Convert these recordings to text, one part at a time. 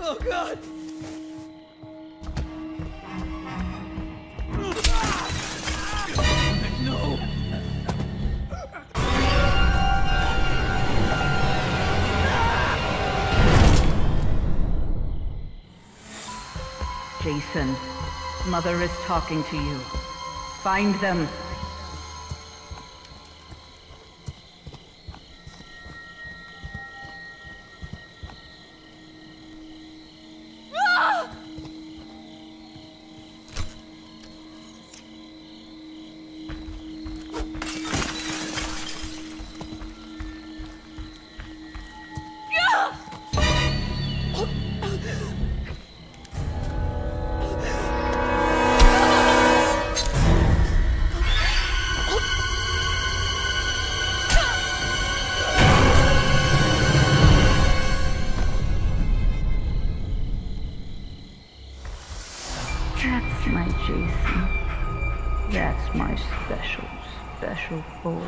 Oh god! No! Jason, Mother is talking to you. Find them. Special boy.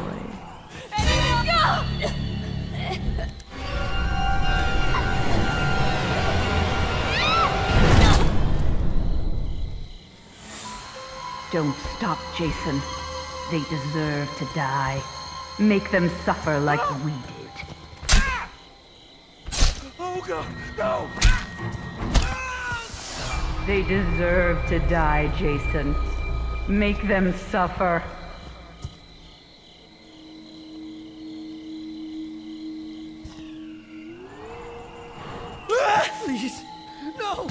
Don't stop, Jason. They deserve to die. Make them suffer like we did. Oh god! No! They deserve to die, Jason. Make them suffer. Please! No!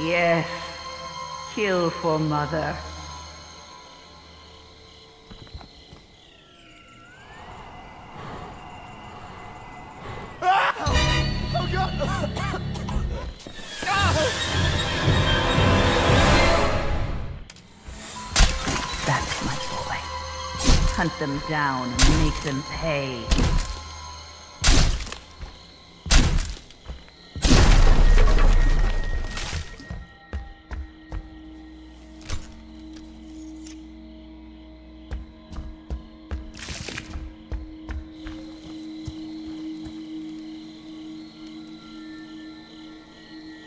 Yes. Kill for mother. That's my boy. Hunt them down and make them pay.